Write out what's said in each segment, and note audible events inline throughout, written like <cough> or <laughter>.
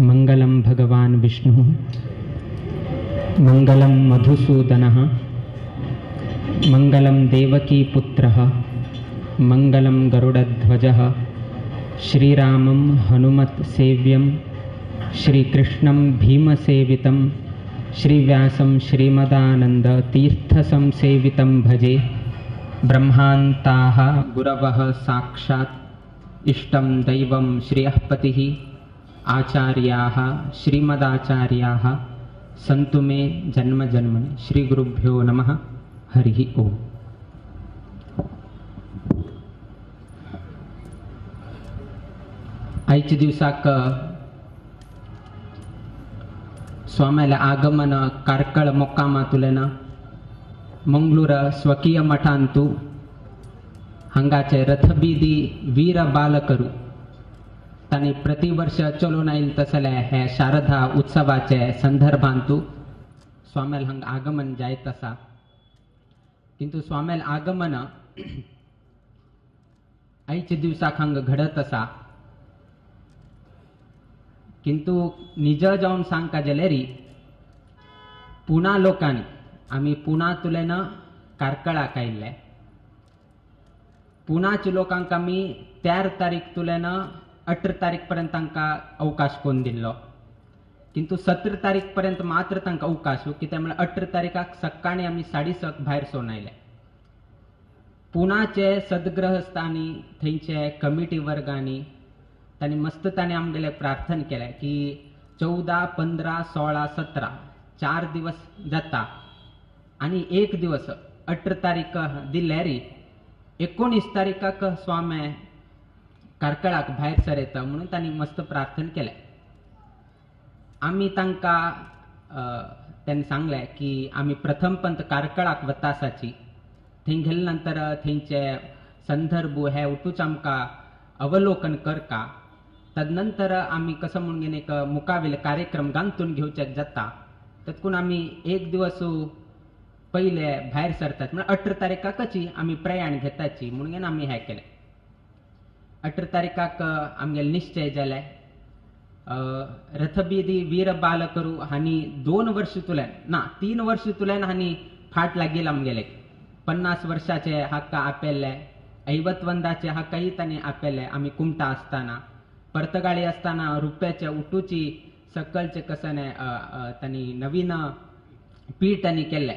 मङ्गलं भगवान् विष्णुः। मङ्गलं मधुसूदनः। मङ्गलं देवकीपुत्रः। मङ्गलं गरुडध्वजः। श्रीरामं हनुमत्सेव्यं। श्रीकृष्णं भीमसेवितं। श्रीव्यासं श्रीमदानन्दतीर्थसंसेवितं भजे। ब्रह्मान्ताः गुरवः साक्षात्। इष्टं दैवं श्रियःपतिः आचार्याः श्रीमदाचार्याः सन्तु मे जन्म जन्मनि श्रीगुरुभ्यो नमः हरिः ओम्। आईच्या दिवसाक स्वामीला आगमन कार्कळ मोक्कामातुलेन ಮಂಗಳೂರ स्वकीय ಮಠ ಅಂತೂ रथबीदी वीर बालकरू तांणी प्रतिवर्ष चलून येईल तसले हे शारदा उत्सवाचे संदर्भांतू स्वामेल हंग आगमन जायत आसा किंतु स्वामेल आगमन <clears throat> आयच्या दिवसाक हंग घडत आसा किंतु निज जावन सांगता जाल्यार पुणा लोकांनी आमी पुणा तुलेन कारकळाक आयिल्ले पुणाच्या लोकांक आमी तेर तारीख तुलेन अठरा तारीख पर्यंत तांकां अवकाश कोण दिल्लो? किंतु सतरा तारीख पर्यंत मात्र तांकां अवकाश हो, कित्याक म्हळ्यार अठरा तारीखाक सकाळी आमी साडे सक भायर सोन आयले पुणाचे सदग्रहस्थांनी थंयचे कमिटी वर्गांनी तांणी मस्त ताणें आमगेले प्रार्थना केले की चवदा पंदरा सोळा सतरा चार दिवस जाता आनी एक दिवस अठरा तारीख दिल्यार एकोणीस तारीखाक स्वामी कारकळाक भायर सरयता म्हणून तांणी मस्त प्रार्थना केलें आमी तांकां तेन्ना सांगलें की आमी प्रथम पंत कारकळाक वता आसाची थंय गेले नंतर थंयचे संदर्भ हे उठूच आमकां अवलोकन करका. तदनंतर आमी कसो म्हणून एक मुखावेले कार्यक्रम गांतून घेवचे जाता. तातूंत आमी एक दिवस पयले भायर सरतात. म्हळ्यार अठरा तारीखाकची आमी प्रयाण घेताची म्हणून आमी हें केलें अठरा तारीखाक आमगेले निश्चय जाले रथबीदी वीर बालकरू हानी दोन वर्ष तुल्यान ना तीन वर्ष तुल्यान हानी फाट लागेल आमगेले पन्नास वर्षाचे हक्क आपेल्ले ऐवतवंदाचे हक्कय तांणी आपेले आमी कुमटा असताना पर्तगाळी असताना रुप्याचे उठूची सकलचे कसने तांणी नवीन पीठ तांणी केले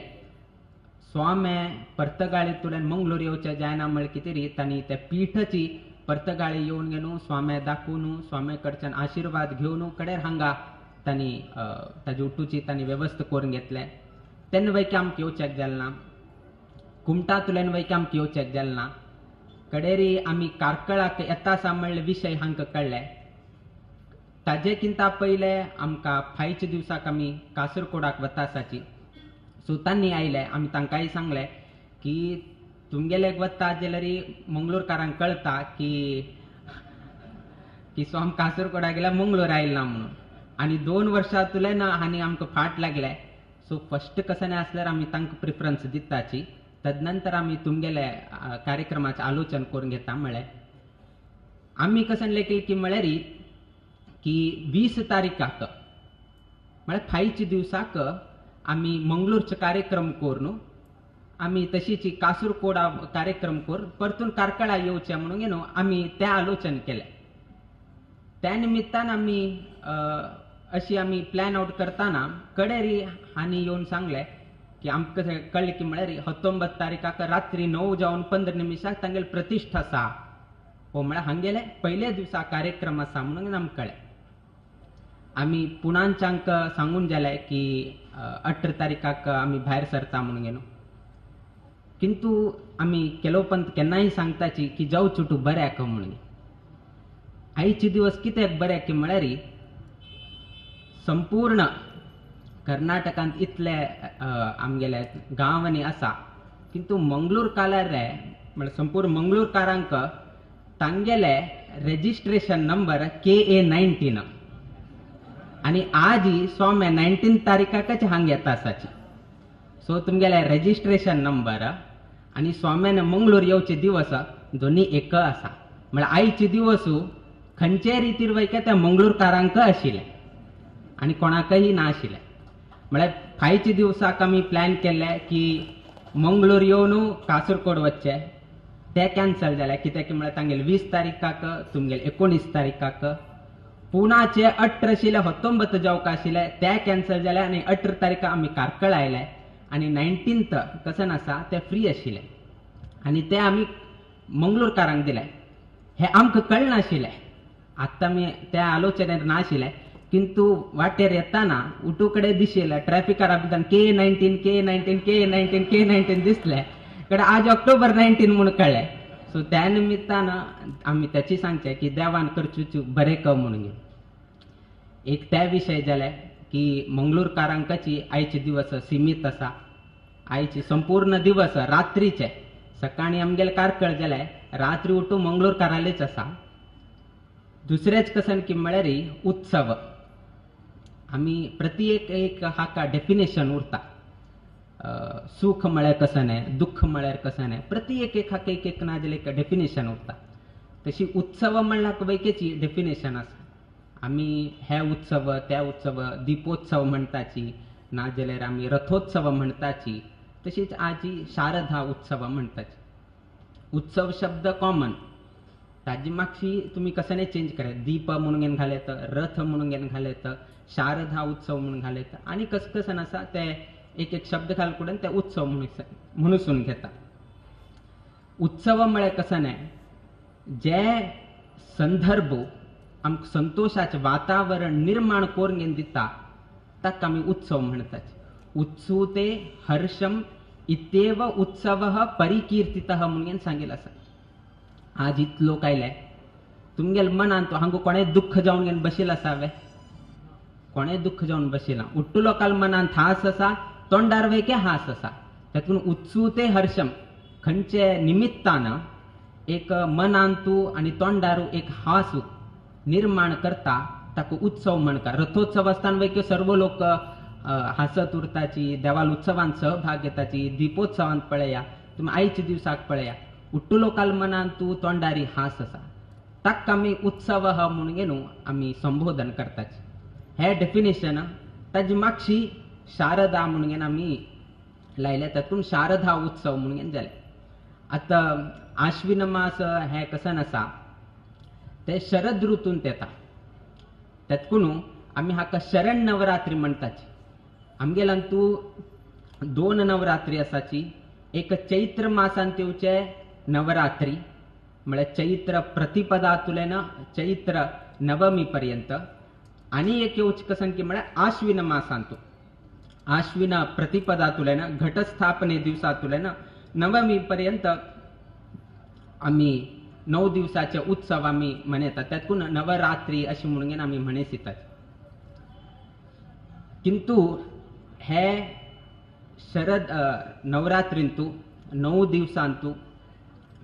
स्वामे परतगाळी तुल्यान मंगलोर येवचे जायना म्हळ्यार कितें री तांणी त्या पीठची परतगाळी येवन घेवन स्वामे दाखोवन स्वामे कडच्यान आशिर्वाद घेवन कडेर हांगा तांणी ताजे उठूची तांणी वेवस्था करून घेतले. तेन्ना वैकी आमकां येवचेक जालें ना कुमटा तुल्यान वैकी आमकां येवचेक जालें ना कडेरी आमी कारकळाक येता आसा विशय हांकां कळ्ळे ताजे किंता पयले आमकां फायच्या दिवसाक आमी कासरकोडाक वतासाची. सो तांणी आयले. आमी तांकांय सांगले की तुमगेले वता जाल्यार मंगळूरकारांक कळटा की की स्वाम कासरकोडा गेल्यार मंगळूर आयला म्हणून. आनी दोन वर्सां ना हांणी आमकां फाट लागले सो फस्ट कसं आसल्यार आमी तांकां प्रिफरन्स दिताची तदनंतर आमी तुमगेले कार्यक्रमाचें आलोचन करून घेता म्हळें आमी कसं लेखील की म्हळ्यार की वीस तारीखाक म्हळ्यार फायच्या दिवसाक आमी मंगळूरचे कार्यक्रम करून आमी तशीच कासरकोडा कार्यक्रम कर परतून कारकळा येवच्या म्हणून न्हू आमी तें आलोचन केलें त्या निमित्तान आमी अशी आमी प्लॅन आउट करताना कडेरी हांणी येवन सांगलें की आमकां कळ्ळें की म्हळ्यार हत्तोंबत तारीखाक रात्री णव जावन पंदरा निमिशाक तांगेल प्रतिश्ठा आसा हो म्हळ्यार हांगेले पयले दिसा कार्यक्रम आसा म्हणून आमकां कळ्ळें आमी पुणांच्यांक सांगून गेले की अठरा तारीखाक आमी भायर सरता म्हणून गेलो किंतु आमी केलोपंत केन्नाय सांगताची की जाऊ चुटू बऱ्याक म्हणून. आयचे दिवस कित्याक बऱ्याक म्हळ्यार संपूर्ण कर्नाटकांत इतले आमगेले गांवांनी आसा किंतु मंगळूर काल्यार रे म्हळ्यार म्हणजे संपूर्ण मंगळूरकारांक तांगेले registration number K A nineteen आनी आज सोमे नायन्टीन तारीखाकच हांग येता आसाची सो तुमगेले रेजिस्ट्रेशन नंबर आनी स्वाम्यान मंगळूर येवचे दिवस दोनी एक आसा म्हळ्यार आयचे दिवस खंयचे रितीर वयके ते मंगळूरकारांक आशिल्ले आनी कोणाकय नाशिल्ले म्हळ्यार फायचे दिवसाक आमी प्लॅन केल्ले की मंगळूर येवन कासरकोड वचचे. ते कॅन्सल जाले कित्याक की म्हळ्यार तांगेल वीस तारीखाक तुमगेले एकोणीस तारीखाक. पुनाचे अठरा आशिल्ले हत्तोंबत्त जावंक आशिल्ले ते कॅन्सल जाले आनी अठरा तारीख आमी कारकळ आयले आनी नायन्टीन्थ कसन आसा ते फ्री आशिल्लें आनी ते आमी मंगलोरकारांक दिले हे आमकां कळनाशिल्लें आतां आमी त्या आलोचनेर नाशिल्लें किंतु वाटेर येताना उटू कडेन दिशिल्लें ट्रॅफिकारा भितर K nineteen K nineteen K nineteen K nineteen दिसले कडे आज ऑक्टोबर नायन्टीन म्हूण कळ्ळें सो त्या निमित्तान आमी त्याची सांगचे की देवान करचें बरें कर म्हणून एक ते विशय जाले की मंगळूरकारांकाची आयचे दिवस सीमित आसा आयची संपूर्ण दिवस रात्रीचे. सकाळी आमगेले कारकळ जाले रात्री उठून मंगळूरकारालेच आसा दुसऱ्याच कसन की म्हळ्यार उत्सव. आमी प्रत्येक एक हाका डेफिनेशन उरता. सुख म्हळ्यार कसन दुःख म्हळ्यार कसन प्रति एक एक हाका एक एक ना जाल्यार एक डेफिनेशन उरता. तशी उत्सव म्हणल्यार वैकेची डेफिनेशन आसा आमी हे उत्सव त्या उत्सव दिपोत्सव म्हणटाची नाजाल्यार आमी रथोत्सव म्हणटाची तशीच आजी शारदा उत्सव म्हणटाची उत्सव शब्द कॉमन ताजी मागशी तुम्ही कसाने चेंज करायचं दीप म्हणून घेऊन घालायचं रथ म्हणून घेऊन घालायचं शारदा उत्सव म्हणून घालयत आणि कस कसं नसा ते एक एक शब्द घालकुडून ते उत्सव म्हणून म्हणून घेता उत्सव म्हळ्यार कसं नाही? जे संदर्भ आमकां संतोशाचें वातावरण निर्माण करून घेवन दिता ताका आमी उत्सव म्हणटात उत्सुते हर्षम इत्येव उत्सव परिकीर्तित म्हणून सांगेल आसा आज इतलो लोक आयले तुमगेल मनान तो हांगा कोणे दुःख जावन घेवन बशिल्लो आसावे कोणे दुःख जावन बशिला? उट्टू लोकाल मनान थास आसा तोंडार वेके हास आसा तातून उत्सुते हर्षम खंयचे निमित्तान एक मनान तूं आनी तोंडारू एक हास निर्माण करता ताका उत्सव म्हणकार. रथोत्सव आसतना सर्व लोक अ, हासत उरताची देवाल उत्सवांत सहभाग घेताची दिपोत्सवांत पळया तुम्ही आयच्या दिवसाक पळया. उट्टुलो काल मनान तूं तोंडारी हास आसा ताका आमी उत्सव ह म्हणून घेवन आमी संबोधन करताची. हे डेफिनेशन ताजी मागशी शारदा म्हणून आमी लायले तातूंत शारदा उत्सव म्हणून घेवन जाले. आतां आश्विन मास हे कसन आसा ते शरद ऋतूंत येता तेतकुनू आमी हाका शरण नवरात्री म्हणटाची आमगेल्यान तूं दोन नवरात्री आसाची एक चैत्र मासांत येवचे नवरात्री. म्हळ्यार चैत्र प्रतिपदातुल्यान चैत्र नवमी पर्यंत आनी एक येवची कसन की म्हळ्यार आश्विन मासांतू. आश्विन प्रतिपदातुल्यान घटस्थापने दिवसातुल्यान नवमी पर्यंत आमी णव दिवसाचे उत्सव आमी मनयतात त्यातून नवरात्री अशी म्हणून आम्ही आमी म्हणयसितात किंतु हे शरद नवरात्रींतू नऊ दिवसांतू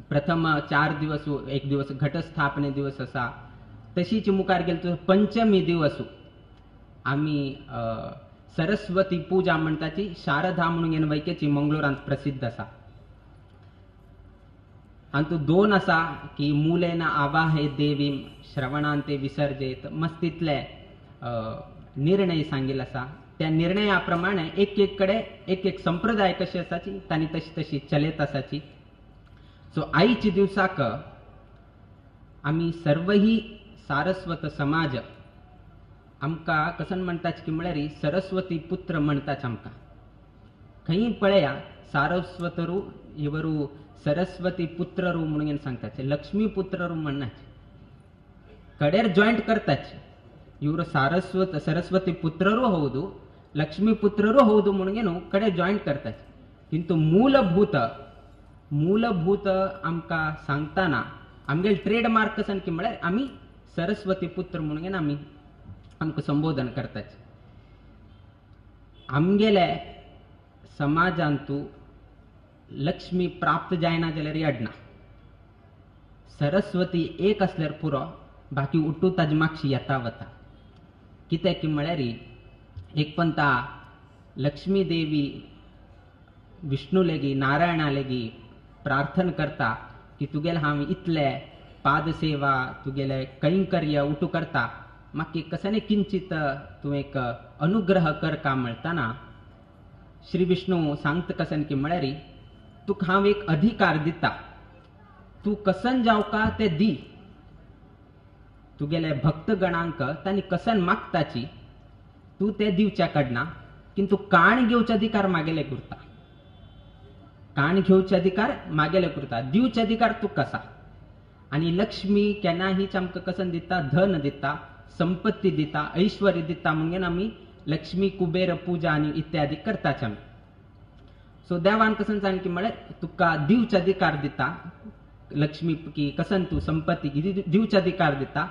प्रथम चार दिवस एक दिवस घटस्थापने दिवस आसा तशीच मुखार गेलो पंचमी दिवस. आमी सरस्वती पूजा म्हणटाची शारदा म्हणून वैकेची मंगळुरांत प्रसिद्ध आसा अंतू दोन आसा की मुलेन आवाहे देवीम श्रवणांते विसर्जेत मस्तितले अ, निर्णय सांगिल्ले आसा त्या निर्णया प्रमाणे एक एक कडे एक एक संप्रदाय कशी आसाची तांणी तशी तशी चलत आसाची सो आयच्या दिवसाक आमी सर्वही सारस्वत समाज आमकां कसन म्हणटाच की म्हळ्यार सरस्वती पुत्र म्हणटाच आमकां खंय पळया सारस्वतरू ಇವರು ಸರಸ್ವತಿ ಪುತ್ರರು ಮುಳುಗಿನ सांगतात ಲಕ್ಷ್ಮೀ ಪುತ್ರರು म्हणनाचे ಕಡೆರ್ ಜಾಯಿಂಟ್ करतात ಇವರು ಸಾರಸ್ವತ ಸರಸ್ವತಿ ಪುತ್ರರು ಹೌದು ಲಕ್ಷ್ಮೀ ಪುತ್ರರು ಹೌದು ಮುಳುಗೇನು ಕಡೆ ಜಾಯಿಂಟ್ करतात किंतु ಮೂಲಭೂತ ಮೂಲಭೂತ आमकां सांगताना आमगेले ट्रेड मार्क कसन की म्हळ्यार आमी सरस्वती पुत्र म्हणून आमी आमकां संबोधन करतात आमगेले समाजांतू लक्ष्मी प्राप्त जायना जाल्यार येडना सरस्वती एक असल्यार पुरो बाकी उट्टू ताजे मागशी येता वता कित्याक की म्हळ्यार एक पंता लक्ष्मी देवी विष्णू लेगी नारायणा लेगी प्रार्थना करता की तुगेले हांव इतले पादसेवा तुगेले कैंकर्य उटू करता. म्हाका कसने किंचित तूं एक अनुग्रह कर का म्हणटाना श्री विष्णू सांगता कसन की म्हळ्यार तुका हांव एक अधिकार दिता. तूं कसन जावका ते दी. तुगेले भक्तगणांक तांणी कसन मागताची. तूं ते दिवच्या कडना किंतु काण घेवचे अधिकार मागेले करता. काण घेवचे अधिकार मागेले करता. दिवचे अधिकार तूं कसा? आणि लक्ष्मी केन्नाहीच आमकां कसन दिता? धन दिता संपत्ती दिता ऐश्वर दिता. म्हणून आमी लक्ष्मी कुबेर पूजा आनी इत्यादी करताच आमी सो देवान कसन सांग की म्हळ्यार तुका दिवचे अधिकार दिता लक्ष्मी की कसन तू संपत्ती की दिवचे अधिकार दिता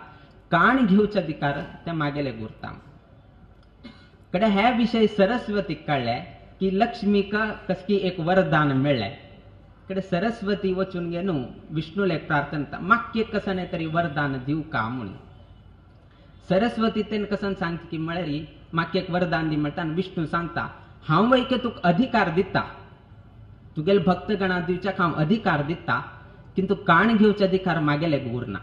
काण घेवचे अधिकार ते मागेले गुरता कडे हे विषय सरस्वतीक कळले की लक्ष्मीक कसकी एक वरदान मेळ्ळें कडे सरस्वती वचून घे न्हू विष्णूला एक प्रार्थना म्हाका एक तरी वरदान दिव का म्हणून सरस्वती तेन कसन सांगता की म्हळ्यार म्हाका एक वरदान दी म्हणटा विष्णू सांगता हांव वैके तुका अधिकार दिता तुगेले भक्तगणा दिवच्याक काम अधिकार दिता किंतु काण घेवचे अधिकार मागेले गुरना.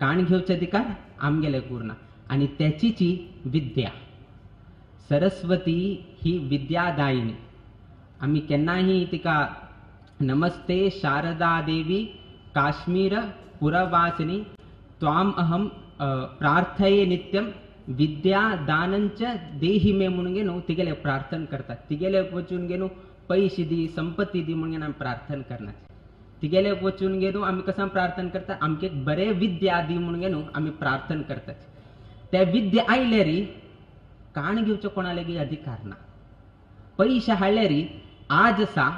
काण घेवचे अधिकार आमगेले गुरना. आणि त्याचीची विद्या. सरस्वती ही विद्यादायिनी. आम्ही केन्नाही तिका नमस्ते शारदा देवी काश्मीर पुरवासिनी त्वाम अहम प्रार्थये नित्यम विद्या दानंच देही मे म्हणून गे न्हू तिगेले प्रार्थना करतात. तिगेले वचून गे न्हू पैसे दी संपत्ती दी म्हणून आमी प्रार्थना करना तिगेले वचून घे न्हू आमी कसा प्रार्थना करता आमके एक बरे विद्या दी म्हणून गे न्हू आमी प्रार्थना करतात त्या विद्या आयले री काण घेवचे कोणालेगी अधिकार ना। पयशे हाडले री आज आसा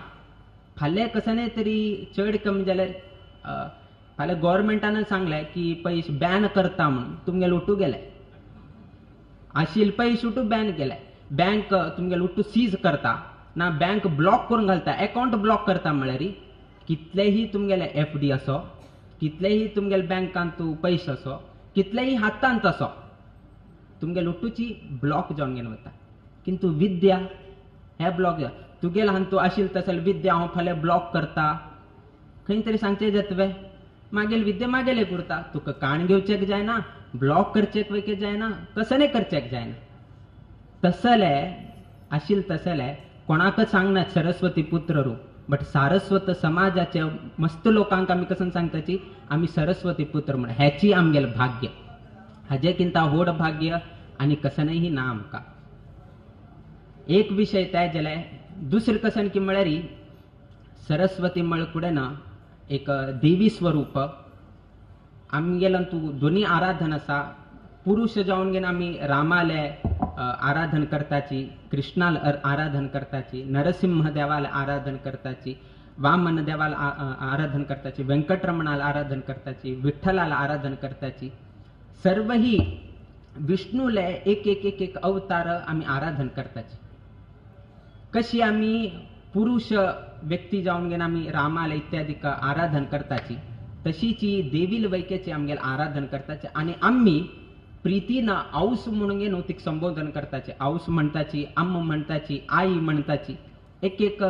फाल्यां नाही तरी चड कमी जाल्यार फाल्यां गोवोरमेंटान सांगलें की पयशे बॅन करता म्हणून तुमगे लुटू गेले आशिल्ले पयशे उठू बॅन केले बँक तुमगे लुटू सीज करता। ना बँक ब्लॉक करून घालता. अकाउंट ब्लॉक करता म्हळ्यार कितलेही तुमगेले एफ डी असो कितलेही तुमगेले बँकांत तूं पयशे असो कितलेही हातांत असो तुमगे लोटूची ब्लॉक जावन घेवन वता किंतु विद्या हे ब्लॉक तुगेले हांगा तूं आशिल्ल तसले विद्या हांव फाल्यां ब्लॉक करता. खंय तरी सांगचें जातवे मागेल विद्या मागेले करता तुका काण घेवचेक जायना ब्लॉक करचेक वयके जायना कसले करचेक जायना. तसले आशिल्ले तसले कोणाक सांगनात सरस्वती पुत्र रूप. बट सारस्वत समाजाच्या मस्त लोकांक आमी कसन सांगताची? आमी सरस्वती पुत्र म्हण. हेची आमगेलें भाग्य. हाजे किंता व्हड भाग्य आनी कसनही ना आमकां एक विशय ते जाले. दुसरे कसन की म्हळ्यार सरस्वती म्हळ फुडें ना एक देवी स्वरूप. आमगेलो तूं दोनी आराधन आसा पुरुष जावन घेवन आमी रामाले आराधन करताची कृष्णाल आराधन करताची नरसिंह देवाला आराधन करताची वामन देवाला आराधन करताची व्यंकटरमणाला आराधन करताची विठ्ठलाल आराधन करताची सर्व ही विष्णूला एक एक एक एक अवतार आम्ही आराधन करताची कशी आम्ही पुरुष व्यक्ती जाऊन घेऊन आम्ही रामाला इत्यादी आराधन करताची तशीची देवील वैकेची आमगेल आराधन करताची आणि आम्ही प्रितीनं औस म्हणून घेऊन तिक संबोधन करताचे. औस म्हणताची आम्म म्हणताची आई म्हणताची. एक एक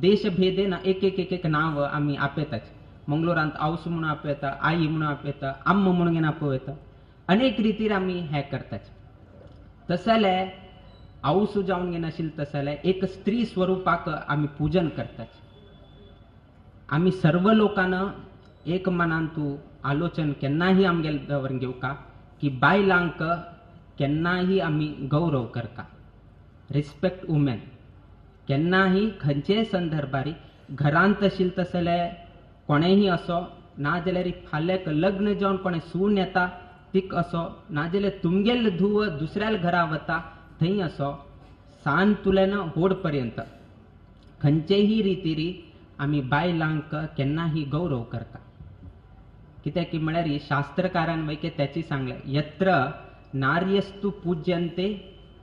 देशभेदेन एक एक एक एक नाव आम्ही आपेताच मंगलोरांत औस म्हणून आपेता आई म्हणून आपेता अम्म म्हणून घेऊन आपोवता अनेक रितीर आम्ही हे करताचे. तसले औस जावन घेवन आशिल्ले तसले एक स्त्री स्वरूपाक आमी पूजन करताच. आमी सर्व लोकांना एक मनान तूं आलोचन केन्नाही आमगेले दवरून घेवका की बायलांक केन्नाही आमी गौरव करता. रिस्पेक्ट वुमेन केन्नाही खंयचेय संदर्भारी घरांत तशील तसले कोणेही असो ना जाल्यार फाल्यां लग्न जावन कोणें सून येता तीक असो नाजाल्यार तुमगेले धुव दुसऱ्या घरा वता थंय असो सान तुलेन होड पर्यंत. खंयचेही रितीरी आमी बायलांक केन्नाही गौरव करता. कित्याक की म्हळ्यार शास्त्रकारान वैके त्याची सांगले यत्र नार्यस्तु पूज्यन्ते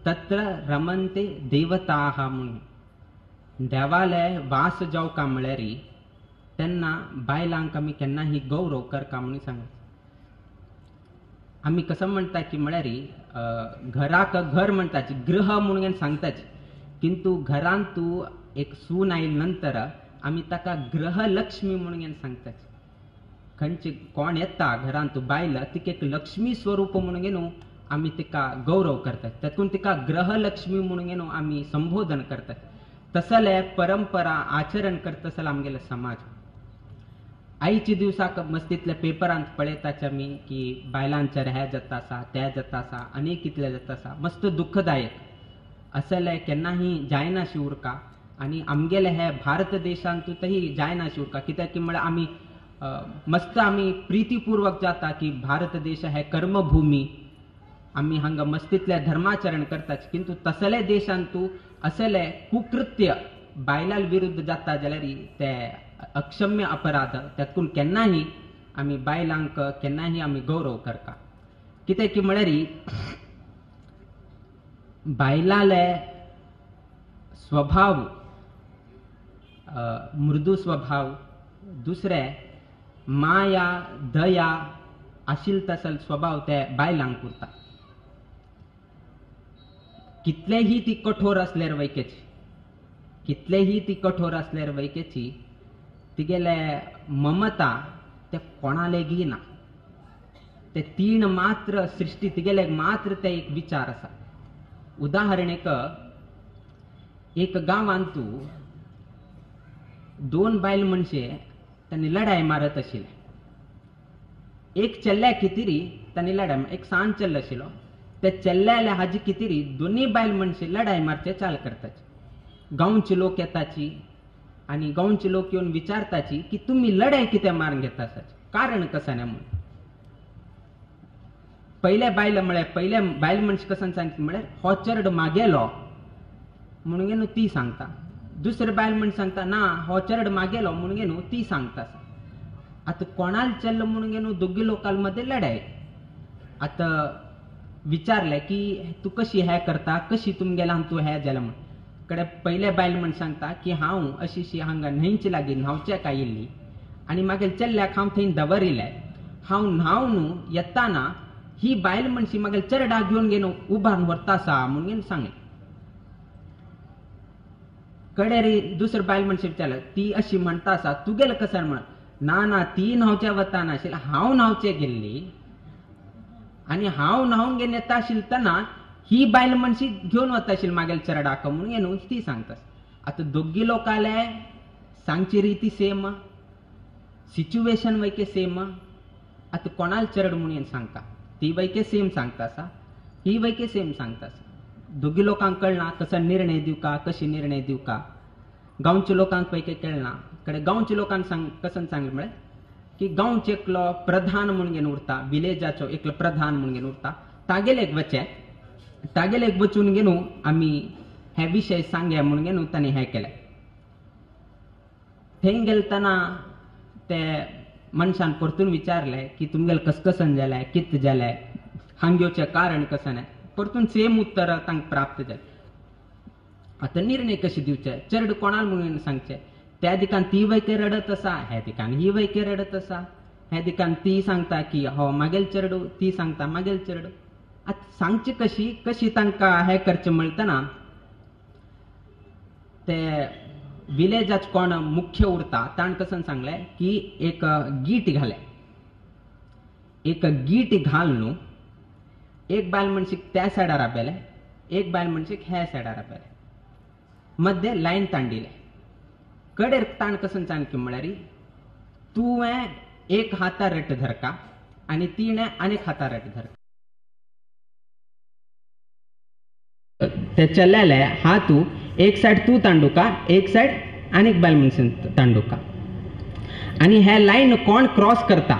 तत्र रमन्ते देवताह म्हणून. देवालय वास जेवका म्हळ्यार तेन्ना बायलांक आमी केन्नाही गौरव करका म्हणून सांगता आम्ही कसं म्हणता की म्हळ्यार घराक घर म्हणटाची गृह म्हणून सांगताची किंतु घरांत तूं एक सून आयिल्ले नंतर आमी ताका ग्रहलक्ष्मी म्हणून सांगताची खंयचे कोण येता घरांत बायल तिका एक लक्ष्मी स्वरूप म्हणून घेवन आमी तिका गौरव करतात तातून तिका ग्रहलक्ष्मी म्हणून घेवन आमी संबोधन करतात तसले परंपरा आचरण करता तसले आमगेले समाज आयच्या दिवसाक मस्तीतल्या पेपरांत पळयताचे आमी की बायलांचेर हे जाता आसा ते जाता आसा आनी कितले जाता आसा मस्त दुखदायक असले केन्नाही जायनाशी उरका आनी आमगेले हे भारत देशांतूतही जायनाशी उरका कित्याक की म्हळ्यार आमी मस्त आमी प्रितीपूर्वक जाता की भारत देश हे कर्मभूमी. आमी हांगा मस्तीतले धर्माचरण करतात किंतु तसले देशांतू असले कुकृत्य बायलाल विरुद्ध जाता जाल्यार ते अक्षम्य अपराध त्यातून केन्नाही आमी बायलांक केन्नाही आमी गौरव करता. कित्याक की म्हळ्यार बायलाले स्वभाव मृदू स्वभाव दुसरे माया दया आशिल तसल स्वभाव त्या बायलांक उरता कितलेही ती कठोर असल्यार वैकेची कितलेही ती कठोर असल्यार वैकेची तिगेले ममता ते कोणा लेगीना ते तीन मात्र सृष्टी तिगेले मात्र ते एक विचार आसा उदाहरणेक एक गांवांत तू दोन बायल मनशे त्यांनी लढाय मारत आशिल्ले एक चेल्ल्या कितिरी तांणी लढाय एक सांज चेल्लो हो. आशिल्लो त्या चेल्ल्याले हाजी कितिरी दोन्ही बायल मनशे लढाय मारचे चाल करताचे गांवचे लोक येताची आणि गांवचे लोक येवन विचारताची की तुम्ही लढाय कितें मारून घेता कारण कसा नाही म्हणून. पयले बायल म्हळ्यार पयले बायल मनश कसन सांगितलं म्हळ्यार हो चरड मागेलो म्हणून गे न्हू ती सांगता. दुसरे बायल म्हण सांगता ना हो चरड मागेलो म्हणून घे न्हू ती सांगता. आता कोणाल चल्ल म्हणून गे न्हू दोगी लोकाल लढाय आता विचारले की तू कशी हे करता? कशी तुम तुमगेला तू हे जालें म्हण? कडे पयले बायल म्हण सांगता की हांव अशी हांगा न्हंयची लागीं न्हांवचे काय येयल्ली आनी मागीर चल्ल्याक हांव थंय दवरिल्ले हांव न्हांव न्हू येताना ही बायल म्हणशी मागीर चरडा घेवन गे न्हू उबारून व्हरता आसा म्हणून सांगलें. कडे रे दुसरे बायल म्हणशील त्याला ती अशी म्हणता आसा गेलं कसं? म्हण ना ना ती न्हावच्या वता नाशील हांव न्हावचे गेल्ली. आणि हांव न्हावून घेवन येता आशिल्ली ही बायल म्हणशी घेवन वता आशिल्ली मागेल चरडाक म्हणून येनू ती सांगतास. आता दोगी लोकाले सांगची रीती सेम सिच्युएशन वैके सेम आता कोणाल चरड म्हणून सांगता? ती वैके सेम सांगता आसा ही वैके सेम सांगता दोगी लोकांक कळना कसो निर्णय दिवका कशी निर्णय दिवका. गांवच्या लोकांक पैकी कळना. कडे गांवच्या लोकांक सांग कसन सांगले म्हळ्यार की गांवचे एकलो प्रधान म्हणून घेवन उरता विलेजाचो एकलो प्रधान म्हणून घेवन उरता. तागेले एक वचे तागेले एक वचून घेवन आमी हे विशय सांगया म्हणून घेवन तांणी हें केलें. थंय गेलतना ते मनशान परतून विचारले की तुमगेले कसकसन जालें कित जालें हांग येवचें कारण कसं आहे परतून सेम उत्तर तांकां प्राप्त जालें आतां निर्णय कशे दिवचे चरड कोणाल म्हणून सांगचे? त्या दिकान ती वैके रडत आसा ह्या दिकान ही वैके रडत आसा ह्या दिकान ती सांगता की हो मागेल चरडू ती सांगता मागेल चरडू. आतां सांगची कशी कशी तांकां हें करचें म्हणटना ते विलेजाच कोण मुख्य उरता ताण कसन सांगले की एक गीट घाले. एक गीट घाल न्हू एक बायल मनशीक त्या सायडार आपयले एक बायल मनशीक ह्या सायडार आपयले मध्य लायन तांडिले कडेर ताण कसन सांगचे म्हळ्यार तुवें एक हातार रट धरका आनी तिणें आनीक हातार रट धरका. ते चल्ल्याले हा तू एक सायड तू तांडुका एक सायड आनीक बायल मनशान तांडुका. आनी हे लायन कोण क्रॉस करता?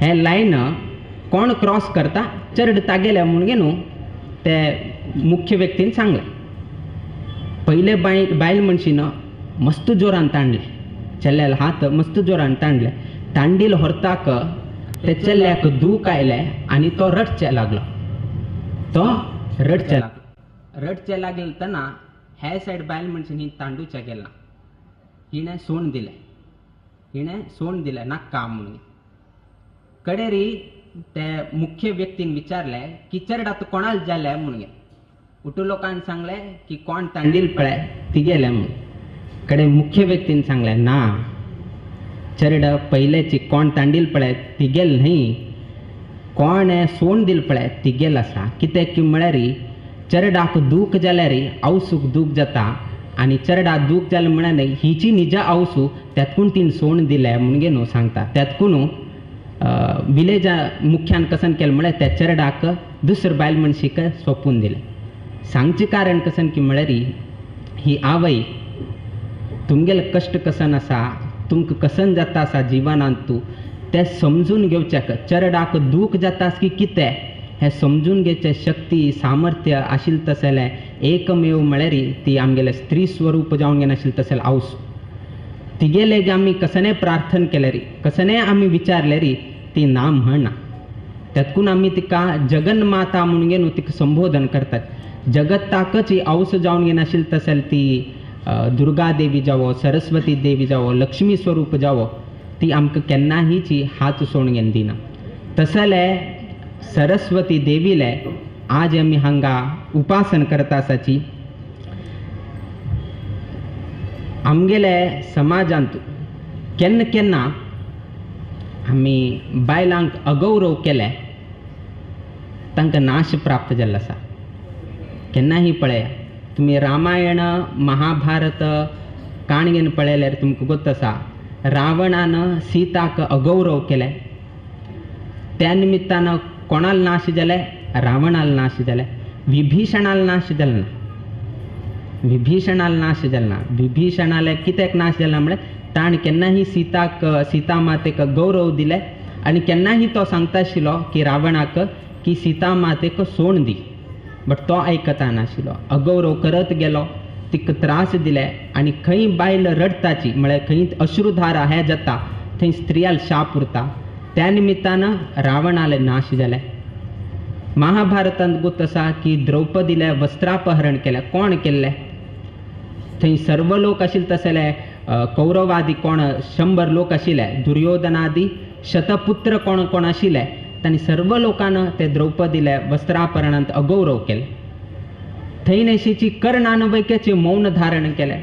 हे लायन कोण क्रॉस करता? चरडता गेल्या म्हणून गे न्हू ते मुख्य व्यक्तीन सांगलें. पयले बाय बायल मनशीन मस्त जोरान ताणले. चेल्ल्याल हात मस्त जोरान ताणले. तांडील व्हरताक ते चेल्ल्याक दूख आयले आनी तो रडचे लागलो. तो रडचे लागलो. रडचे लागले तेन्ना हे सायड बायल मनशान ही तांडूचे गेला. हिणें सोण दिलें हिणें सोण दिलें नाका म्हणून कडेरी ते मुख्य व्यक्तीन विचारले की चरड आतां कोणाल जाले म्हणून. उटू लोकांनी सांगले की कोण तांडील पळय ती गेले म्हणून. कडे मुख्य व्यक्तीन सांगले ना चरड पयलेची कोण तांडील पळय तिगेल न्हय कोण सोण दिल पळय तिगेल आसा कितें की म्हळ्यार चरडाक दूख जाल्यार आवसूक दूख जाता आनी चरडा दूख जालें म्हळ्यार हिची निजा आवसू त्यातकून तीन सोण दिलें म्हणून न्हू सांगता. त्यातकून विलेजा मुख्यान कसन केलें म्हळ्यार त्या चरडाक दुसरं बायल मनशीक सोपून दिलें सांगचें कारण कसन की म्हळ्यार ही आवय तुमगेले कश्ट कसन आसा तुमकां कसन जाता आसा जिवनांत तूं तें समजून घेवच्याक चरडाक दूख जाता की कितें हें समजून घेवचें शक्ती सामर्थ्य आशिल्लें तसलें एकमेव म्हळ्यार ती आमगेलें स्त्री स्वरूप जावन घेवन आशिल्लें आवस तिगेले आमी कसने प्रार्थन केले री कसने आमी विचारले री ती ना म्हणना त्यातकून आमी तिका जगन्माता म्हणून घेवन तिका संबोधन करतात. जगताकच ही आवस जावन घेवन तसेल ती दुर्गा देवी जावो सरस्वती देवी जावो लक्ष्मी स्वरूप जावो ती आमकां केन्नाही ची हात सोडून घेवन दिना. तसलें सरस्वती देवीले आज आमी हांगा उपासन करता आसाची आमगेले समाजांत केन्ना केन्ना आमी बायलांक अगौरव केले तांकां नाश प्राप्त जाल्लो आसा केन्नाही पळय तुमी रामायण महाभारत काणयेन पळयल्यार तुमकां गोत आसा रावणान सीताक अगौरव केले त्या निमित्तान कोणाल नाश जाले रावणाल नाश जाले विभीषणाल नाश जाले ना विभीषणाल नाश जाले ना विभीषणाले कित्याक नाश जाले ना म्हळ्यार ताणें केन्नाही सीताक सीता मातेक गौरव दिले आनी केन्नाही तो सांगता आशिल्लो की रावणाक की सीता मातेक सोण दी बट तो आयकता नाशिल्लो अगौरव करत गेलो तिका त्रास दिले आनी खंय बायल रडताची म्हळ्यार खंय अश्रुधारा हें जाता थंय स्त्रियाल शाप उरता त्या निमित्तान रावणाले नाश जाले महाभारतांत गोत आसा की द्रौपदीले वस्त्रापहरण केलें कोण केल्लें थंय सर्व लोक आशिल्ले तसले कौरवादी कोण शंबर लोक आशिल्ले दुर्योधनादी शतपुत्र कोण कोण आशिल्ले तांणी सर्व लोकांन ते द्रौपदीले वस्त्रापरणांत अगौरव केले. थंय नेशीची कर्णानवैक्याचे मौन धारण केलें.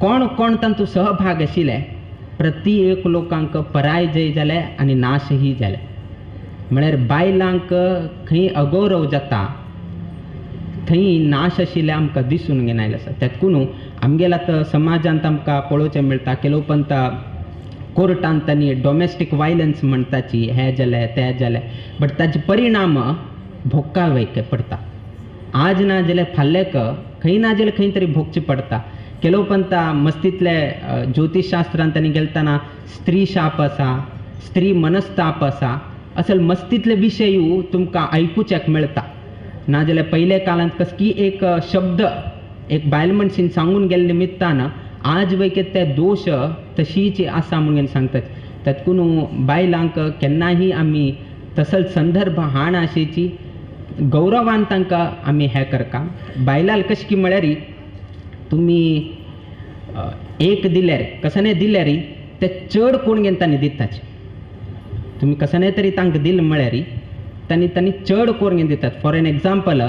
कोण कोण तांतू सहभाग आशिल्ले प्रती एक लोकांक पराजय जाले आनी नाशही जाले म्हळ्यार बायलांक खंय अगौरव जाता थंय नाश आशिल्ले आमकां दिसून घेवन आयले आसा त्यातकून आमगेल्या आतां समाजांत आमकां पळोवचें मेळटा केलो केलोपंत कोर्टांत तांणी डॉमेस्टीक वायलन्स म्हणटाची हें जालें तें जालें. बट ताचे परिणाम भोगका वयके पडटा आज ना जाल्यार फाल्लेक खंय ना जाल्यार खंय तरी भोगचें पडटा केलोपंत मस्तींतले ज्योतिशास्त्रांत तांणी गेलतना स्त्री शाप आसा स्त्री मनस्ताप आसा असल मस्तींतले विशयूय तुमकां आयकुचेक मेळटा नाजाल्यार पयले काळांत कसकी एक शब्द एक बायल मनशीन सांगून गेल्ले निमित्तान आज वैके ते दोश तशीच आसा म्हणून सांगतात. तातकून बायलांक केन्नाही आमी तसल संदर्भ हाण आशेची गौरवान तांकां आमी हें करता बायलाल कशकी की म्हळ्यार तुमी एक दिल्यार कसने दिल्यार ते चड कोण घेवन तांणी दिताचे? तुमी कसनय तरी तांकां दिल म्हळ्यार तांणी तांणी चड करून दितात. फॉर एन एग्जाम्पल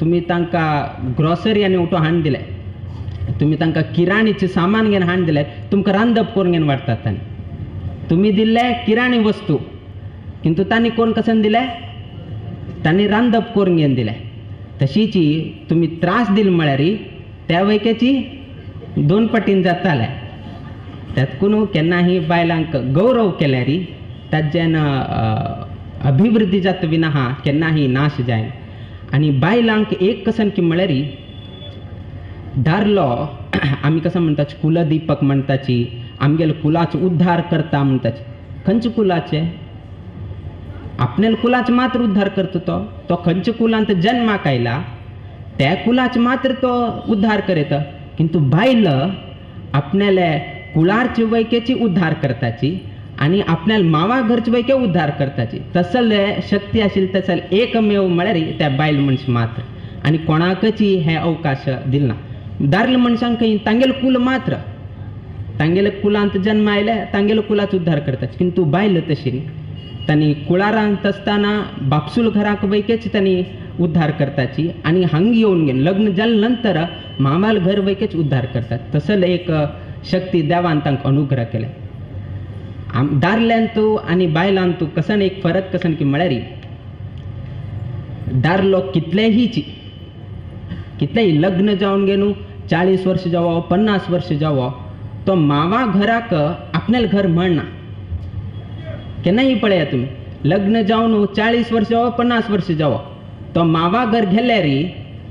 तुमी तांकां ग्रॉसरी आनी उठो हाण दिले तुमी तांकां किराणीचें सामान घेवन हाण दिले तुमकां रांदप करून घेवन वाडटात तांणी तुमी दिल्ले किराणी वस्तू किंतु तांणी कोण कसन दिले तांणी रांदप करून घेवन दिले तशीची तुमी त्रास दिले म्हळ्यार त्या वैक्याची दोन पटीन जाताले त्यातकून केन्नाही बायलांक गौरव केल्यार ताज्यान अभिवृद्धी जाता विना केन्नाही नाश जाय आनी बायलांक एक कसन की म्हळ्यार दारलो <clears throat> आमी कसं म्हणतात कुलदीपक म्हणटाची आमगेल कुलाचो उद्धार करता म्हणटाचे खंच कुलाचे? आपल्याला कुलाचे मात्र उद्धार करता तो. तो खंयच्या कुलांत जन्माक आयला त्या कुलाच मात्र तो उद्धार करीत. किंतु बायल आपल्याला कुळारची वैकेची उद्धार करताची आनी आपल्या मावा घरचे वैके उद्धार करताची. तसले शक्ती आशिल्ली तसल एकमेव म्हळ्यार त्या बायल मनश मात्र. आनी कोणाकची हे अवकाश दिलना दारल मनशांक तांगेल कुल मात्र. तांगेल कुलांत जन्म आयले तांगेल कुलाच उद्धार करताची. किंतु बायल तशी न्ही. तांणी कुळारांत आसतना बापसूल घराक वैकेच तांणी उद्धार करताची. आनी हांगा येवन घेवन लग्न जाले नंतर मामाल घर वैकेच उद्धार करतात. तसल एक शक्ती देवान तांकां अनुग्रह केला आम दादल्यांतू आनी बायलांतू कसन एक फरक कसन की म्हळ्यार दारलो कितलेही कितलेही लग्न जावन गेनू चाळीस वर्ष जावो पन्नास वर्ष जावो तो मावा घराक आपणेल घर म्हणना केन्नाय पळया तुमी लग्न जावन हो, चाळीस वर्ष जावो पन्नास वर्ष जावो. तो मावा घर गेल्यारी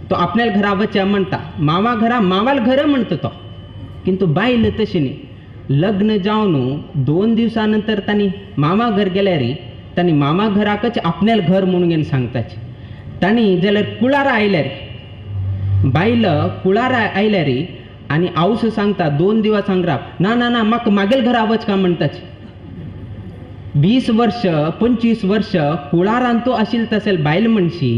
तो आपल्याल घरा वच्या म्हणटा मावा घरा मावाल घर म्हणटा तो. किंतु बायल तशी न्ही. लग्न जावन दोन दिवसानंतर तांणी मामा घर गेल्या रे. तांणी मामा घराकच आपल्याल घर म्हणून घेवन सांगताची तांणी जाल्यार कुळारा रे. बायल कुळारा आयल्यारी आनी आवस सांगता दोन दिवस सांगराप ना ना ना म्हाका मागेल घर आवच का? म्हणटाची वीस वर्ष पंचवीस वर्ष कुळारान तो आशिल्ली तसेल बायल म्हणशी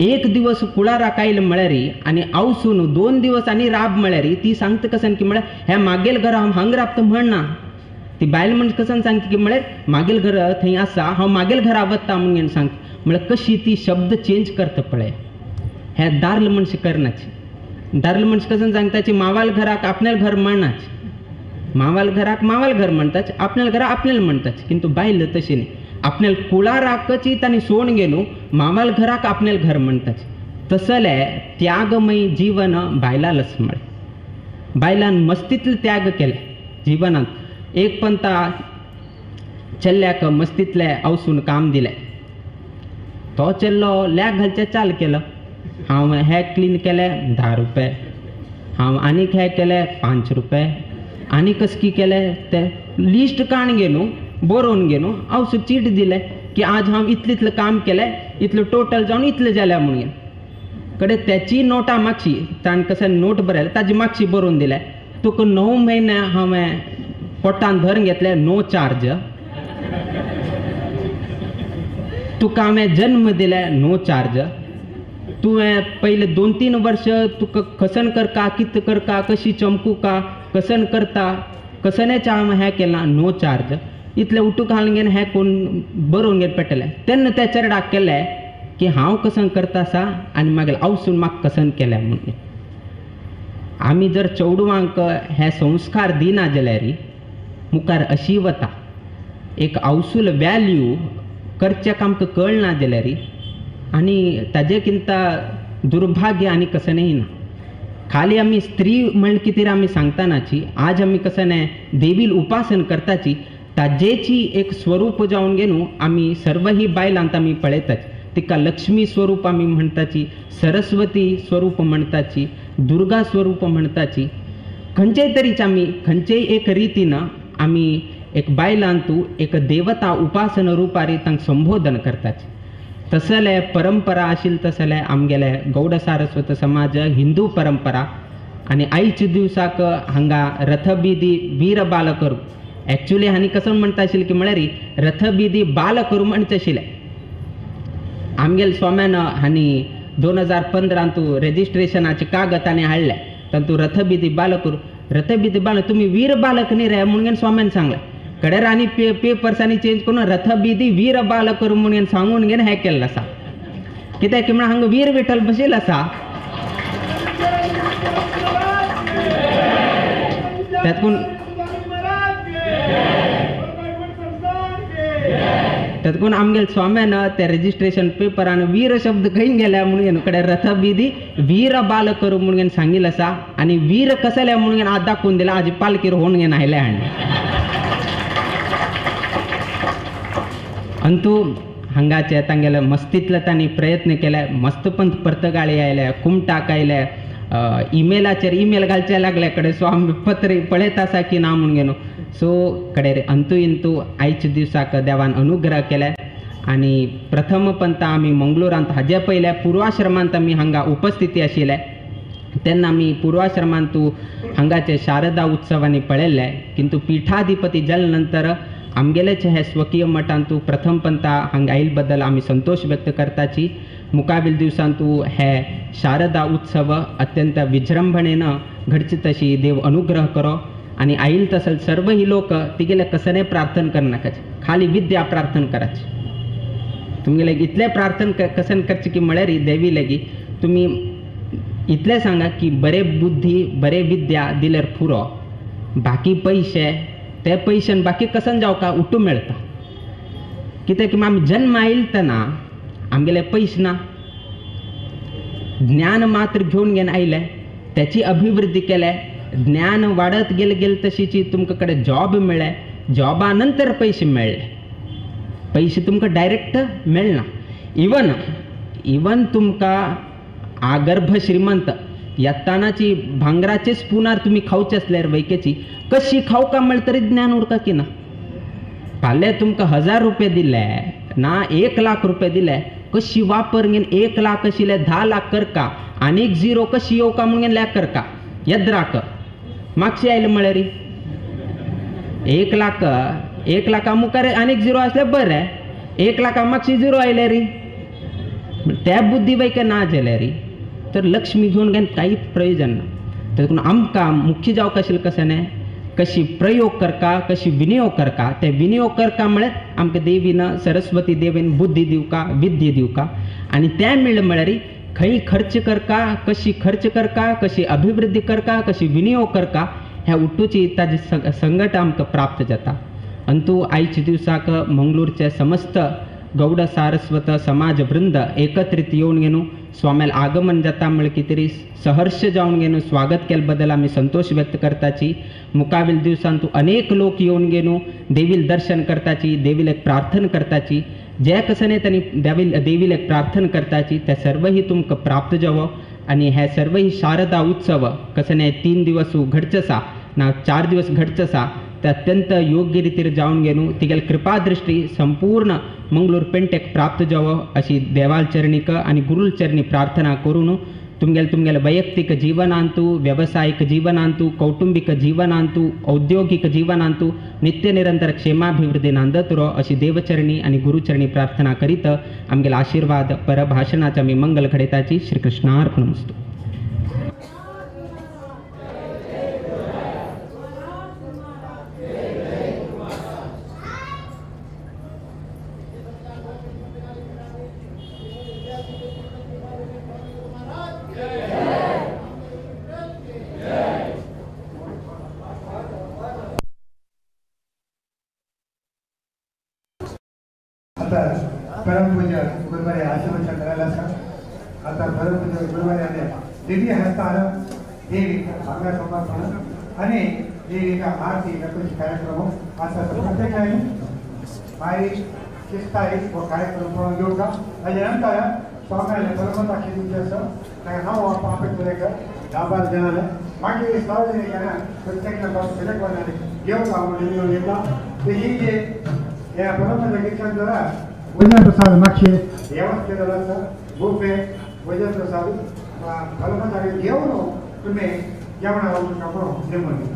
एक दिवस कुळाराक आयले म्हळ्यारी आनी आवसून दोन दिवस आनी राब म्हळ्यारी ती सांगता कसन की म्हळ्यार ह्या मागेल घर हांव हांग राबता म्हणना ती बायल म्हण कसन सांगता की म्हळ्यार मागेल घर थंय आसा हांव मागेल घर आवत्ता म्हणून सांगता. म्हळ्यार कशी ती शब्द चेंज करता पळय ह्या दारल मनश करनाची दारल मनश कसन सांगताची मावाल घराक आपल्याल घर म्हणनाची मावाल घराक मावाल घर म्हणटाच आपल्याल घरा आपल्याला म्हणटाच किंतु बायल तशी न्ही. आपल्याल कुळाराकची तांणी सोड गेलो मावाल घराक आपल्याल घर म्हणटाच तसले त्यागमयी जीवन बायलालच म्हळे बायलान मस्तीतले त्याग केले। जीवनात एक पंता चेल्ल्याक मस्तीतले अवसून काम दिलें। तो चेल्लो लॅक घालचे चाल केलो। हांव हे क्लीन केलें धा रुपये। हांव आनीक हे केलें पांच रुपये। आनी कसकी केले ते लिस्ट काण गेलो बरोवन गेलो हांव चीट दिलें की आज हांव इतलें इतलें काम केलें इतलें टोटल जावन इतलें जाल्या म्हणून कडेन त्याची नोटा मागशी ताणें कसं नोट बरं ताजी मागशी बरोवन दिलाय. तुका णव म्हयने हांवें पोटान धरून घेतले नो चार्ज तुका हांवें जन्म दिले नो चार्ज तुवें पहिले दोन तीन वर्ष तुका कसन करता कित करता कशी चमकू का कसन करता कसनेच्या हांवें हें केलां नो चार्ज इतलें घालून हांवें हें कोण बरोवन घेवन पेटलें तेन्ना त्या चेडवाक केलें की हांव कसन करता आसा आनी मागीर आवसून म्हाका कसन केलें म्हणून. आमी जर चेडवांक हे संस्कार दिना जाल्यार मुखार अशी वता. एक आवसूल वॅल्यू करचेक आमकां कळना जाल्यार आनी ताजे किंता दुर्भाग्य आनी कसनय ना. खाली आमी स्त्री म्हण कितें आमी सांगतानाची आज आमी कसने देवील उपासन करताची ताजेची एक स्वरूप जावन घेनू आमी सर्व ही बायलांत आमी पळयताच तिका लक्ष्मी स्वरूप आमी म्हणटाची सरस्वती स्वरूप म्हणटाची दुर्गा स्वरूप म्हणटाची खंयचेय तरीच आमी खंयचेय एक रितीन आमी एक बायलांतू एक देवता उपासन रुपारी तांकां संबोधन करताचे. तसले परंपरा आशिल्ले तसले आमगेले गौड सारस्वत समाज हिंदू परंपरा. आनी आयच्या दिवसाक हांगा रथबिदी वीर बाल ॲक्च्युली हांणी कसं म्हणटा आशिल्लें की म्हळ्यार रथबिदी बाल करू म्हणचे आशिल्लें आमगेल स्वाम्यान हांणी दोन हजार पंदरांत रेजिस्ट्रेशनाचे कागद ताणें हाडले तातूंत रथबिदी बालकूर रथबीदी बाल तुमी वीर बालक न्ही रे म्हणून स्वाम्यान सांगलें. कडेर आनी पे पेपर्सांनी चेंज करून रथबीदी वीर बालकरू म्हणून सांगून घेवन हें केल्लें आसा कित्याक की म्हळ्यार हांगा वीर विठ्ठल बसयलो आसा कोण तातूंत आमगेले स्वाम्यान ते रेजिस्ट्रेशन पेपरान वीर शब्द खंय गेल्या म्हणून कडेन रथबिदी वीर बाल करू म्हणून सांगिल्लें आसा आनी वीर कसल्या म्हणून आज दाखोवन दिला आज पालकीर होऊन घेवन आयले हांणी अंतू हांगाचे तांगेले मस्तीतलं तांणी प्रयत्न केले मस्त पंत परतगाळी आयले कुमटाक आयल्या इमेलाचेर ईमेल घालचे लागल्या कडेन सो आमी पत्र पळयत आसा की ना म्हणून घेवन सो कडेन अंतू इंतू आयच्या दिवसाक देवान अनुग्रह केला. आनी प्रथम पंत आमी मंगळुरांत हाजे पयले पूर्वाश्रमांत आमी हांगा उपस्थिती आशिल्ले. तेन्ना आमी पुर्वाश्रमांत हांगाचे शारदा उत्सवांनी पळयल्ले किंतु पिठाधिपती जाले नंतर आमगेलेच हे स्वकीय मठांतू प्रथम पंता हांगा आयिल्ले बद्दल आमी संतोश व्यक्त करताची. मुकाबील दिवसांतू हे शारदा उत्सव अत्यंत विजृंभणेनं घडची तशी देव अनुग्रह करो. आनी आईल तसल सर्व ही लोक तिगेले कसने प्रार्थन करनाकाचे खाली विद्या प्रार्थन कराचे. तुमगेले इतले प्रार्थन क- कसन करचे की म्हळ्यार देवी लेगी. तुमी इतलें सांगा की बरे बुद्धी बरे विद्या दिल्यार पुरो. बाकी पयशे ते पयशान बाकी कसन जावका उठू मेळटा कित्याक की आमी जन्म आयल तेन्ना आमगेले पयशे ना. ज्ञान मात्र घेऊन घेवन आयले त्याची अभिवृद्धी केले ज्ञान वाढत गेले गेले तशीची तुमकां कडेन जॉब मेळ्ळे जॉबा नंतर पयशे मेळ्ळे पयशे तुमकां डायरेक्ट मेळना इवन इवन तुमकां आगर्भ श्रीमंत येतानाची भांगराचे स्पुनार तुमी खावचे असल्यार वैकेची कशी खावका म्हळ्ळें तरी ज्ञान उरता की ना? फाल्यां तुमकां हजार रुपये दिले ना एक लाख रुपये दिले कशी वापर घेन एक लाख आशिल्ले धा लाख करका आनीक झिरो कशी येवका म्हणून लॅक करका? येद्राक मागशी आयले म्हळ्यार एक लाख एक लाखा मुखार आनीक झिरो आसले बरें एक लाखा मागशी झिरो आयले री. त्या बुद्धी बायका ना जाले रे. तर लक्ष्मी घेवन घेवन काही प्रयोजन ना तर आमकां मुख्य जावंक आशिल्लें कशें न्ही? कशी प्रयोग करका कशी विनियोग करका? ते विनियोग करका म्हळ्यार आमकां देवीन सरस्वती देवीन बुद्धी दिवका विद्या दिवका आनी तें मेळ्ळें म्हळ्यार खई खर्च करका कशी खर्च करका कशी अभिवृद्धी करका कशी विनियोग करका ह्या उट्टूची ताजी सं- संगत आमकां प्राप्त जाता. अंतू आयच्या दिवसाक मंगळूरचे समस्त गौड सारस्वत समाज वृंद एकत्रित येवन घेणू स्वामेल आगमन जाता म्हळ्यार कितें तरी सहर्ष जावन घेणू स्वागत केल्या बद्दल आमी संतोष व्यक्त करताची मुकावील दिवसान तूं अनेक लोक येवन घेणू देवील दर्शन करताची देवील एक प्रार्थना करताची जे कसने त्यांनी देवी देवीला प्रार्थना करताची ते सर्व ही तुमकां प्राप्त जावो आनी हे सर्व ही शारदा उत्सव कसने तीन दिवस घडचसा आसा ना चार दिवस घडचसा आसा ते अत्यंत योग्य रितीर जावन घेणू तिगेल कृपा दृश्टी संपूर्ण मंगळूर पेंटेक प्राप्त जावो अशी देवाल चरणीक आनी गुरुल चरणी प्रार्थना करून. तुमगेल तुमगेल वैयक्तीक व्यावसायिक जीवन जिवनांतू कौटुंबिक जिवनांतू औद्योगिक जिवनांतू नित्य निरंतर क्षेमाभिवृद्धी नांदत रो अशी देवचरणी आणि गुरुचरणी प्रार्थना करीत आमगेल आशीर्वाद परभाषणाच्या मी मंगल घडयताची श्री कृष्णार्पण दिव्य हस्तार देवी भांगा समर्पण आणि देवीका आरती नकुश कार्यक्रम असा प्रत्येकाने माई शिस्ताई व कार्यक्रम पळोवन घेवका ताजे नंतर स्वाम्याले परमता खिदूचे आसा ताका हांव हो पापे तुरेकर दाबार जनाले. मागीर सार्वजनिकांना प्रत्येक लोकांक सिलेक्ट करणारे. घेवका म्हणून घेवन येता तर ఆ పదకొండు తారీఖు దేవుడు కొన్ని యమన అవుతున్నప్పుడు నిజమండి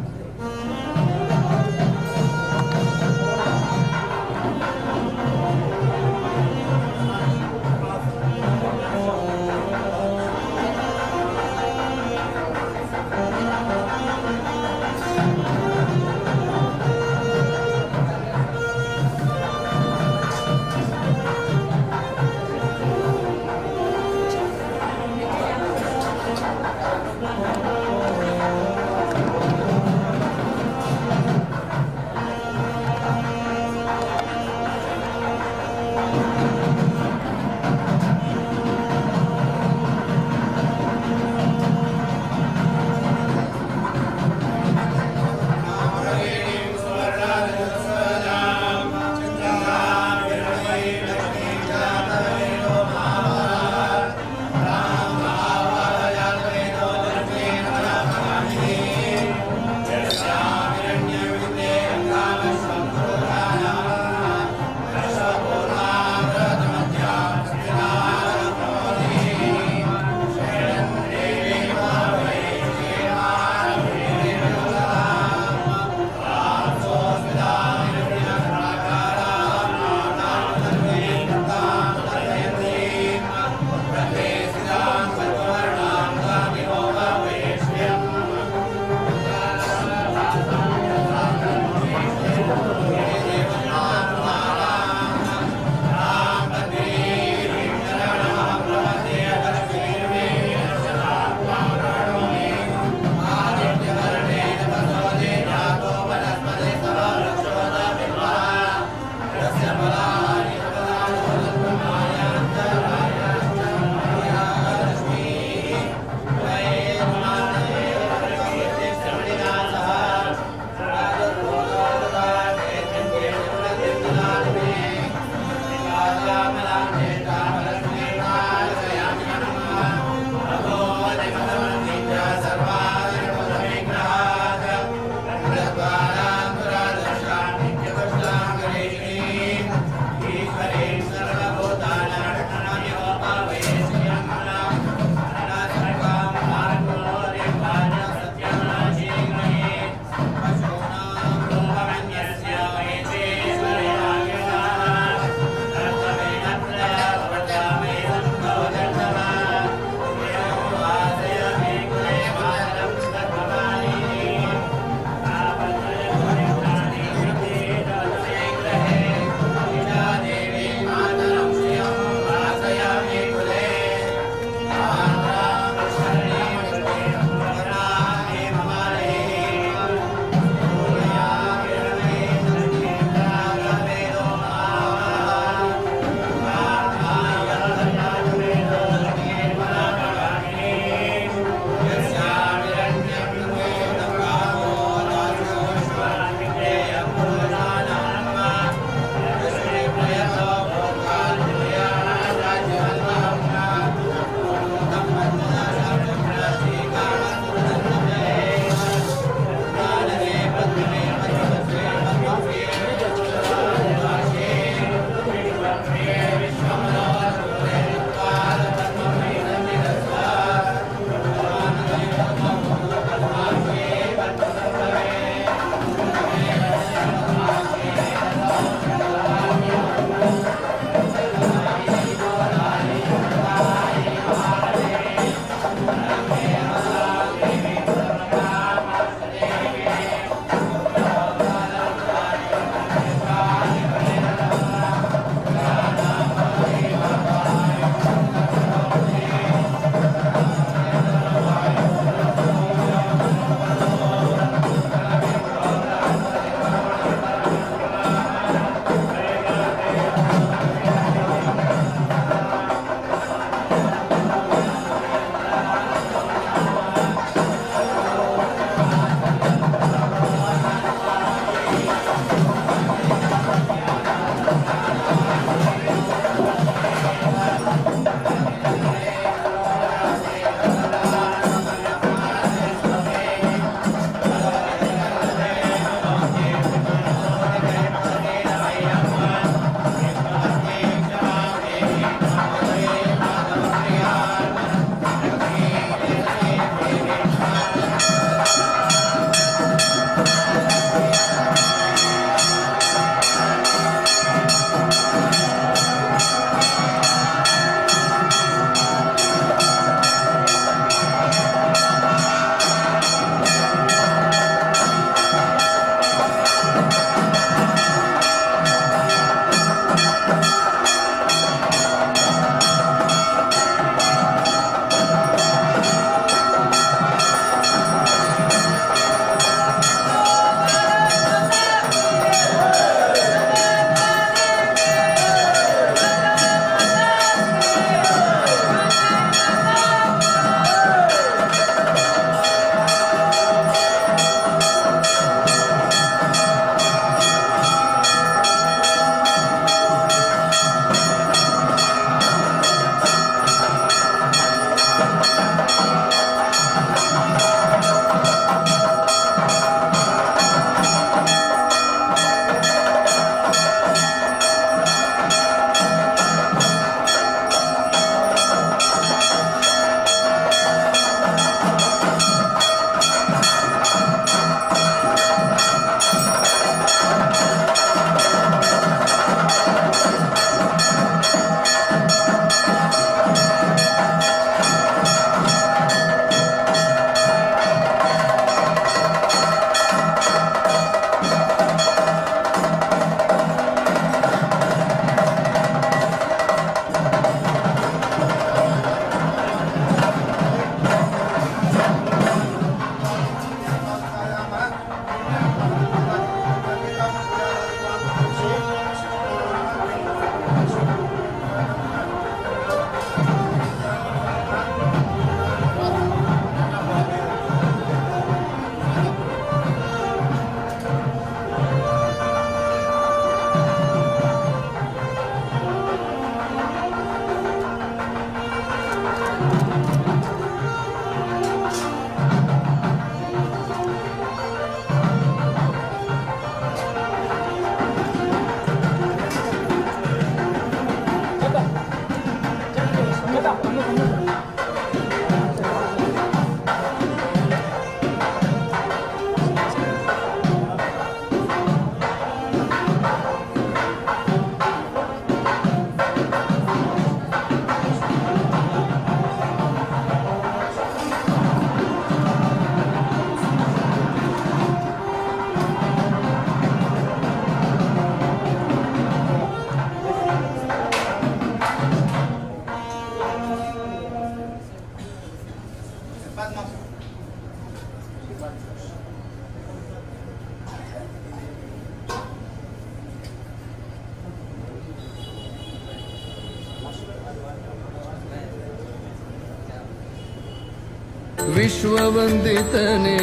विश्ववन्दितने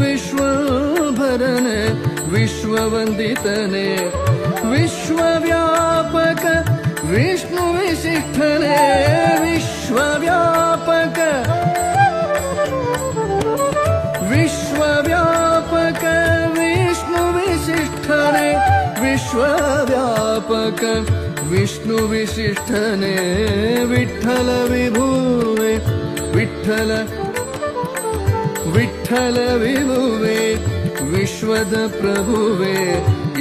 विश्वभरने विश्ववन्दितने विश्वव्यापक विष्णुविशिष्टने विश्वव्यापक विश्वव्यापक विष्णुविशिष्टने विश्वव्यापक विष्णुविशिष्टने विठ्ठल विभुवे विठ्ठल ವಿಠಲ ವಿಭುವೆ ವಿಶ್ವದ ಪ್ರಭುವೆ,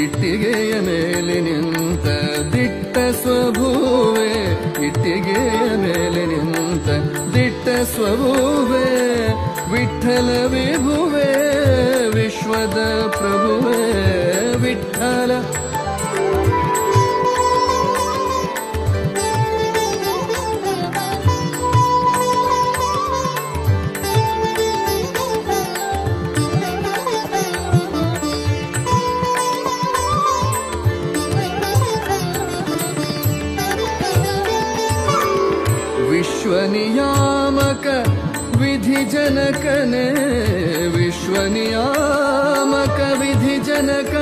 ಇಟ್ಟಿಗೆಯ ಮೇಲೆ ನಿಂತ ದಿಟ್ಟ ಸ್ವಭುವೆ, ಇಟ್ಟಿಗೆಯ ಮೇಲೆ ನಿಂತ ದಿಟ್ಟ ಸ್ವಭುವೆ ವಿಠಲ ವಿಭುವೆ ವಿಶ್ವದ ಪ್ರಭುವೆ, ವಿಠಲ जनकने विश्वनियामकविधिजनक